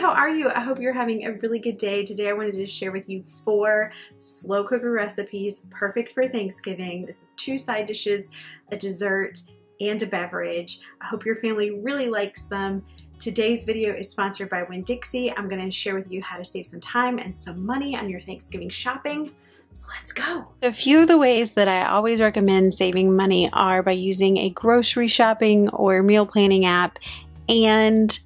How are you? I hope you're having a really good day. Today I wanted to share with you four slow cooker recipes perfect for Thanksgiving. This is two side dishes, a dessert, and a beverage. I hope your family really likes them. Today's video is sponsored by Winn-Dixie. I'm gonna share with you how to save some time and some money on your Thanksgiving shopping. So let's go. A few of the ways that I always recommend saving money are by using a grocery shopping or meal planning app and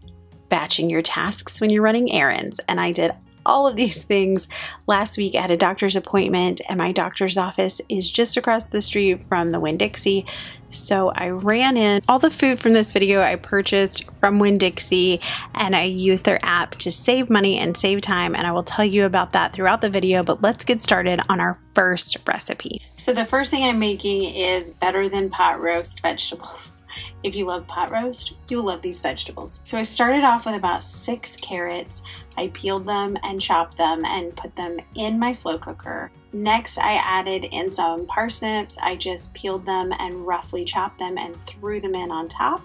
batching your tasks when you're running errands. And I did all of these things last week. Had a doctor's appointment, and my doctor's office is just across the street from the Winn-Dixie. So I ran in. All the food from this video I purchased from Winn-Dixie and I used their app to save money and save time and I will tell you about that throughout the video but let's get started on our first recipe. So the first thing I'm making is better than pot roast vegetables. If you love pot roast, you'll love these vegetables. So I started off with about six carrots. I peeled them and chopped them and put them in my slow cooker. Next, I added in some parsnips. I just peeled them and roughly chopped them and threw them in on top.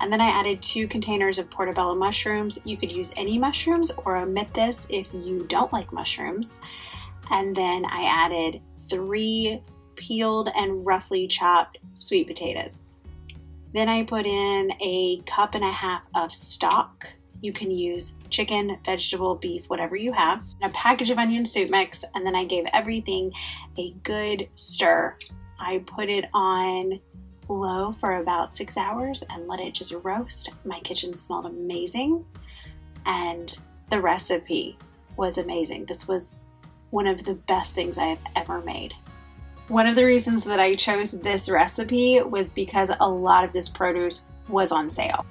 And then I added two containers of portobello mushrooms. You could use any mushrooms or omit this if you don't like mushrooms. And then I added three peeled and roughly chopped sweet potatoes. Then I put in a cup and a half of stock. You can use chicken, vegetable, beef, whatever you have. A package of onion soup mix, and then I gave everything a good stir. I put it on low for about six hours and let it just roast. My kitchen smelled amazing, and the recipe was amazing. This was one of the best things I have ever made. One of the reasons that I chose this recipe was because a lot of this produce was on sale.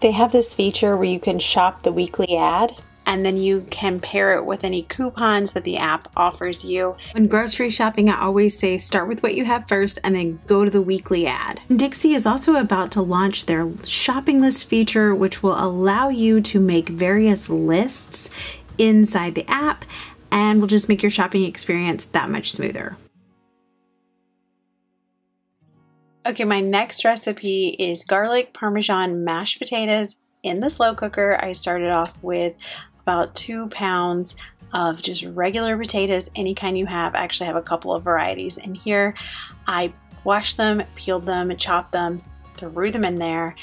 They have this feature where you can shop the weekly ad and then you can pair it with any coupons that the app offers you. When grocery shopping, I always say start with what you have first and then go to the weekly ad. Dixie is also about to launch their shopping list feature, which will allow you to make various lists inside the app and will just make your shopping experience that much smoother. Okay, my next recipe is garlic parmesan mashed potatoes in the slow cooker. I started off with about two pounds of just regular potatoes, any kind you have. I actually have a couple of varieties in here. I washed them, peeled them, chopped them, threw them in there,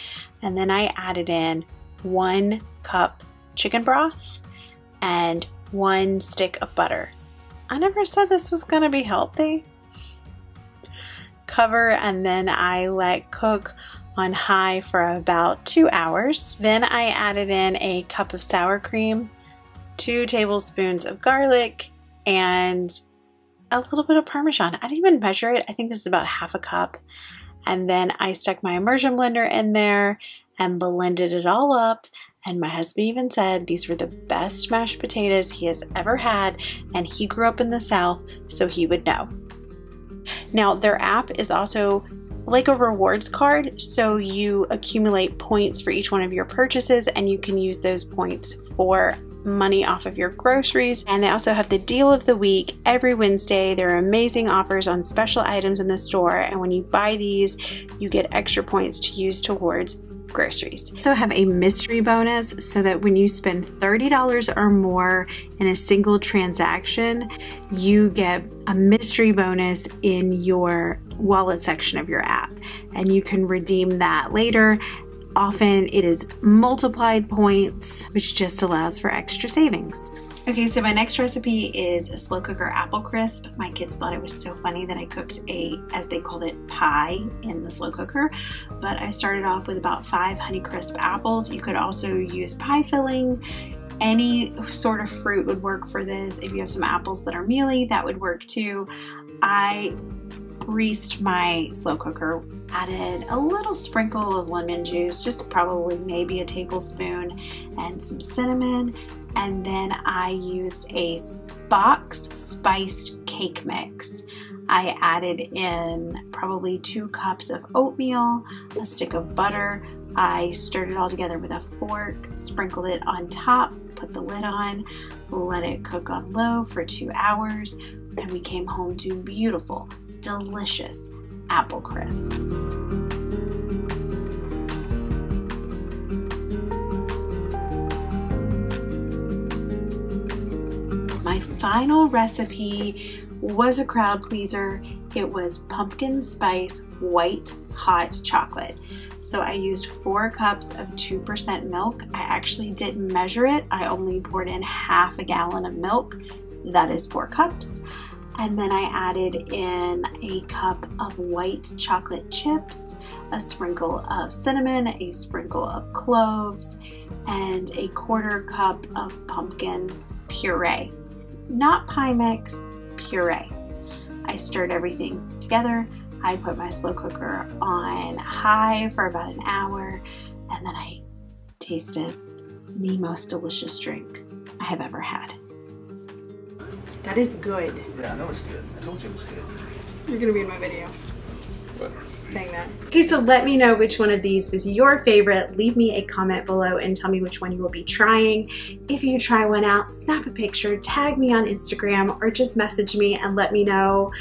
and then I added in one cup chicken broth and one stick of butter. I never said this was to be healthy cover and then I let cook on high for about two hours. Then I added in a cup of sour cream, two tablespoons of garlic, and a little bit of Parmesan. I didn't even measure it. I think this is about half a cup. And then I stuck my immersion blender in there and blended it all up. And my husband even said these were the best mashed potatoes he has ever had. And he grew up in the South, so he would know. Now, their app is also like a rewards card, so you accumulate points for each one of your purchases and you can use those points for money off of your groceries. And they also have the deal of the week every Wednesday. There are amazing offers on special items in the store, and when you buy these, you get extra points to use towards groceries. So have a mystery bonus so that when you spend $30 or more in a single transaction, you get a mystery bonus in your wallet section of your app and you can redeem that later Often it is multiplied points, which just allows for extra savings. Okay, so my next recipe is a slow cooker apple crisp. My kids thought it was so funny that I cooked a, as they called it, pie in the slow cooker. But I started off with about five Honey Crisp apples. You could also use pie filling. Any sort of fruit would work for this. If you have some apples that are mealy, that would work too. I greased my slow cooker, added a little sprinkle of lemon juice, just probably maybe a tablespoon, and some cinnamon and then I used a Spock's spiced cake mix. I added in probably two cups of oatmeal, a stick of butter. I stirred it all together with a fork, sprinkled it on top, put the lid on, let it cook on low for two hours, and we came home to beautiful, delicious apple crisp. My final recipe was a crowd pleaser. It was pumpkin spice white hot chocolate. So I used four cups of 2% milk. I actually didn't measure it. I only poured in half a gallon of milk. That is four cups. And then I added in a cup of white chocolate chips, a sprinkle of cinnamon, a sprinkle of cloves, and a quarter cup of pumpkin puree. Not pie mix, puree. I stirred everything together. I put my slow cooker on high for about an hour, and then I tasted the most delicious drink I have ever had. That is good. Yeah, I know it's good. I told you it was good. You're gonna be in my video. What? Saying that. Okay, so let me know which one of these was your favorite. Leave me a comment below and tell me which one you will be trying. If you try one out, snap a picture, tag me on Instagram, or just message me and let me know.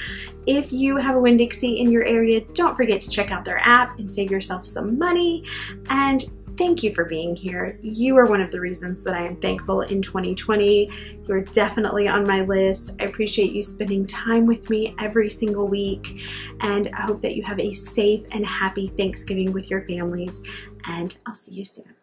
If you have a Winn-Dixie in your area, don't forget to check out their app and save yourself some money. And thank you for being here. You are one of the reasons that I am thankful in 2020. You're definitely on my list. I appreciate you spending time with me every single week. And I hope that you have a safe and happy Thanksgiving with your families. And I'll see you soon.